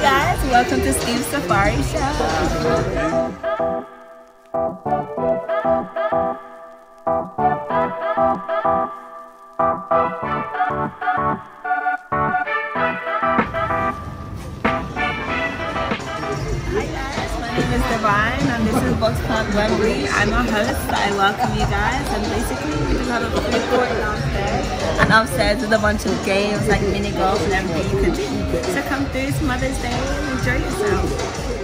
guys, welcome to Steve's Safari Show. Hi guys, my name is Divine and this is Box Club. I'm a host. I welcome you guys and basically we just have a food court downstairs and upstairs with a bunch of games like mini golf and everything you can. So come through, it's Mother's Day enjoy yourself.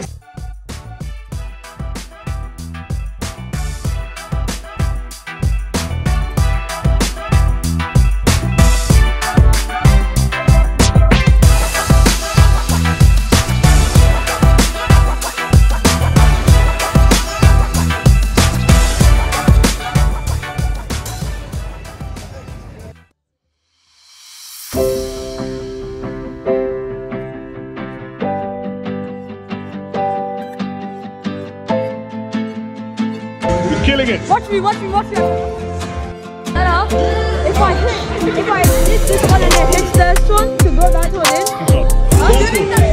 Killing it. Watch me, watch me, watch me. Hello. If I hit, if I hit this one and it hits this one to go that one in. I'm doing that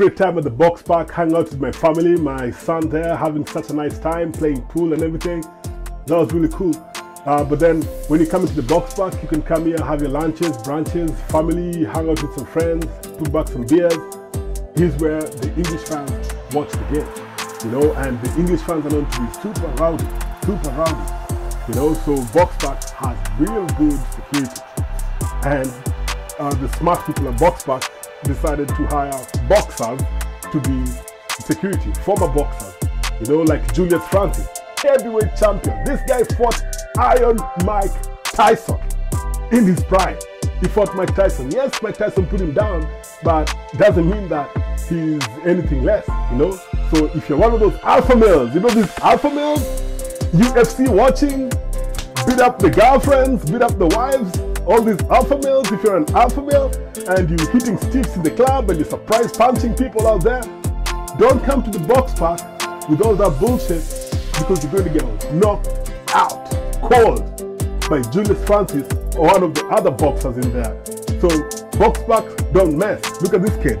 great time at the box park, hang out with my family, my son there, having such a nice time, playing pool and everything. That was really cool. Uh, but then when you come into the box park, you can come here, have your lunches, brunches, family, hang out with some friends, put back some beers. Here's where the English fans watch the game, you know, and the English fans are known to be super rowdy, super rowdy, you know, so box park has real good security. And uh, the smart people at Box Park decided to hire boxers to be security, former boxers, you know, like Julius Francis, heavyweight champion. This guy fought Iron Mike Tyson in his prime. He fought Mike Tyson. Yes, Mike Tyson put him down, but doesn't mean that he's anything less, you know. So if you're one of those alpha males, you know these alpha males, UFC watching, beat up the girlfriends, beat up the wives, all these alpha males. If you're an alpha male and you're hitting sticks in the club and you're surprise punching people out there, don't come to the box park with all that bullshit because you're going to get knocked out cold by Julius Francis or one of the other boxers in there. So box park, don't mess. Look at this kid.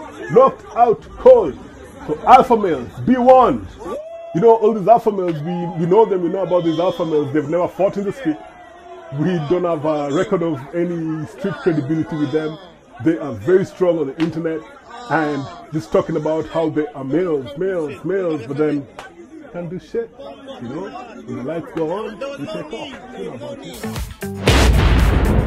Knocked out cold. So alpha males, be warned. You know all these alpha males, we, we know them, we know about these alpha males. They've never fought in the street. We don't have a record of any street credibility with them. They are very strong on the internet and just talking about how they are males, males, males, but then can't do shit. You know, when the lights go on, we take off. You know.